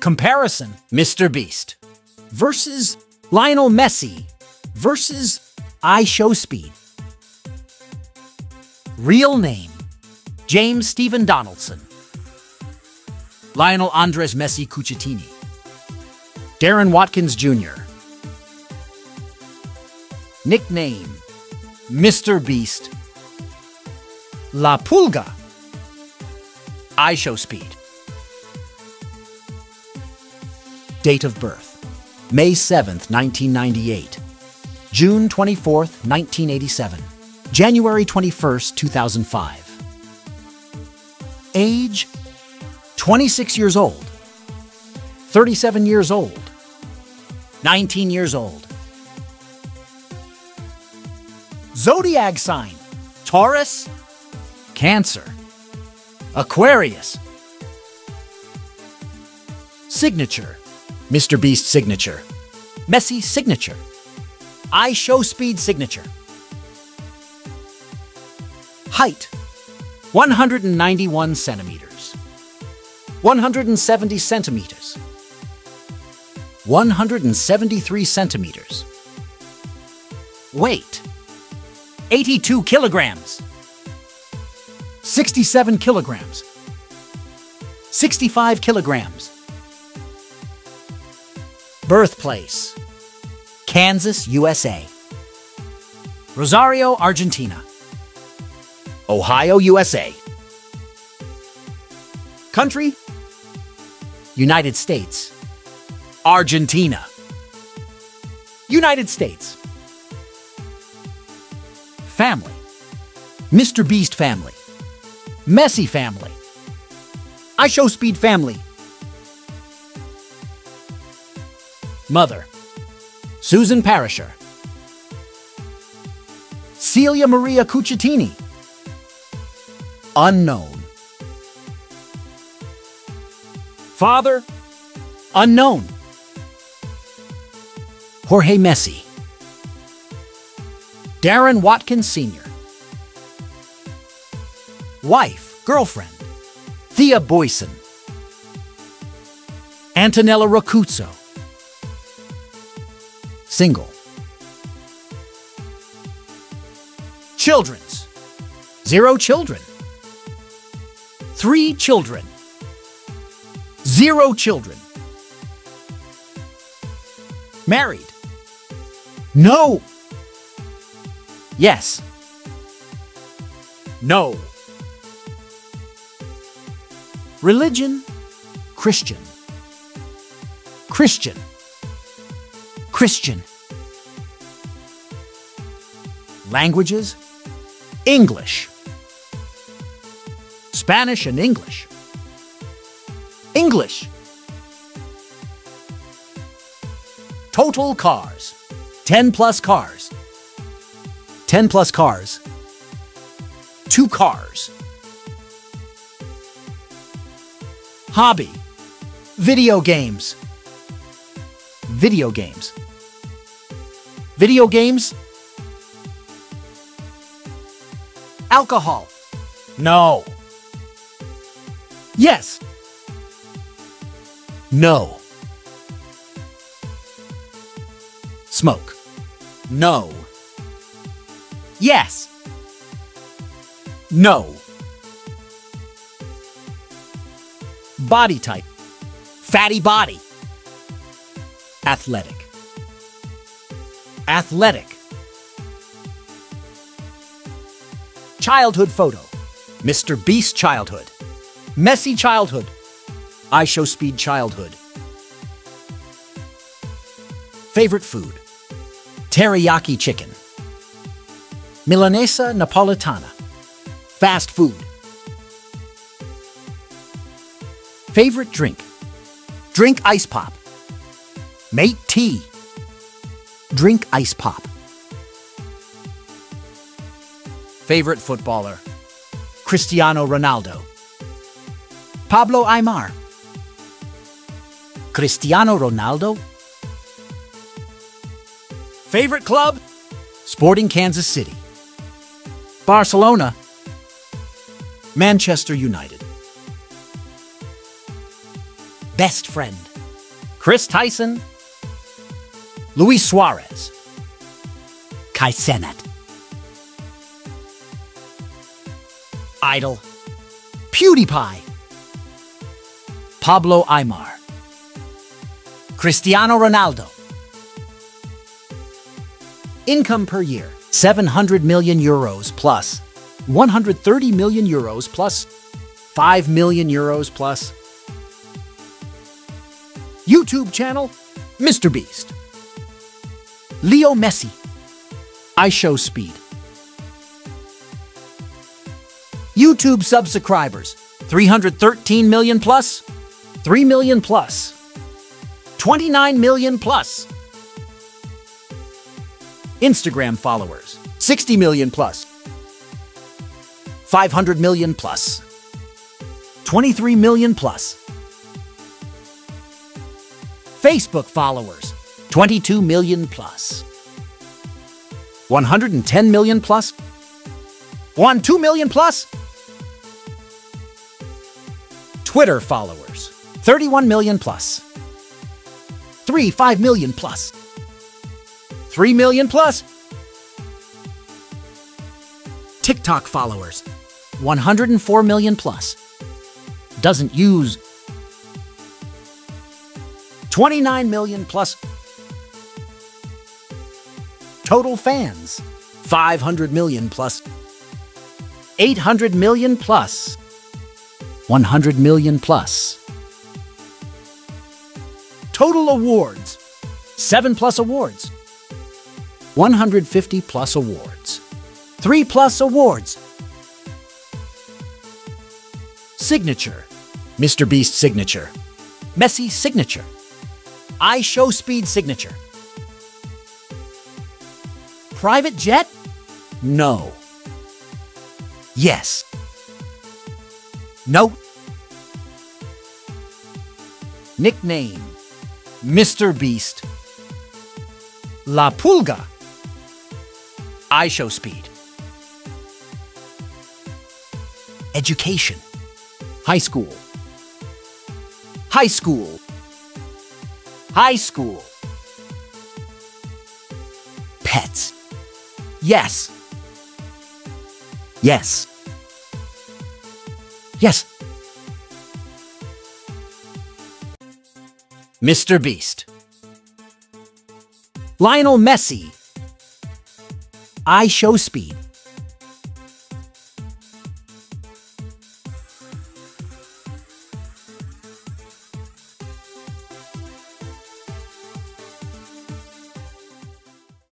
Comparison Mr. Beast versus Lionel Messi versus iShowSpeed. Real name James Stephen Donaldson. Lionel Andres Messi Cuccittini. Darren Watkins Jr. Nickname Mr. Beast. La Pulga. iShowSpeed. Date of birth May 7th, 1998. June 24th, 1987. January 21st, 2005. Age 26 years old. 37 years old. 19 years old. Zodiac sign Taurus, Cancer, Aquarius. Signature Mr. Beast signature. Messi signature. iShowSpeed signature. Height 191 centimeters. 170 centimeters. 173 centimeters. Weight 82 kilograms. 67 kilograms. 65 kilograms. Birthplace Kansas, USA. Rosario, Argentina. Ohio, USA. Country United States. Argentina. United States. Family Mr. Beast family. Messi family. iShowSpeed family. Mother Susan Parisher. Celia Maria Cuccittini. Unknown. Father Unknown. Jorge Messi. Darren Watkins Sr. Wife, girlfriend, Thea Booysen. Antonella Roccuzzo. Single. Children's. Zero children. Three children. Zero children. Married. No. Yes. No. Religion. Christian. Christian. Christian. Languages English, Spanish and English, English. Total cars 10 plus cars, 10 plus cars, 2 cars. Hobby Video games, video games. Video games? Alcohol? No. Yes. No. Smoke? No. Yes. No. Body type? Fatty body. Athletic. Athletic. Childhood photo. Mr. Beast childhood. Messi childhood. iShowSpeed childhood. Favorite food. Teriyaki chicken. Milanesa Napolitana. Fast food. Favorite drink. Drink ice pop. Mate tea. Drink ice pop. Favorite footballer Cristiano Ronaldo. Pablo Aimar. Cristiano Ronaldo. Favorite club Sporting Kansas City. Barcelona. Manchester United. best friend. Chris Tyson, Luis Suarez, Kai Cenat. Idol, PewDiePie, Pablo Aimar, Cristiano Ronaldo. Income per year, 700 million euros plus, 130 million euros plus, 5 million euros plus. YouTube channel, Mr. Beast. Leo Messi, iShowSpeed. YouTube subscribers, 313 million plus, 3 million plus, 29 million plus. Instagram followers, 60 million plus, 500 million plus, 23 million plus. Facebook followers, 22 million plus, 110 million plus, 1 2 million plus. Twitter followers, 31 million plus, plus. 3 5 million plus. 3 million plus, 3 million plus. TikTok followers, 104 million plus. Doesn't use 29 million plus. Total fans, 500 million plus. 800 million plus. 100 million plus. Total awards, 7 plus awards. 150 plus awards. 3 plus awards. Signature, Mr. Beast signature. Messi signature. iShowSpeed signature. Private jet? No. Yes. No. Nickname Mr. Beast. La Pulga. iShowSpeed. Education. High school. High school. High school. Pets. Yes. Yes. Yes. Mr. Beast. Lionel Messi. iShowSpeed.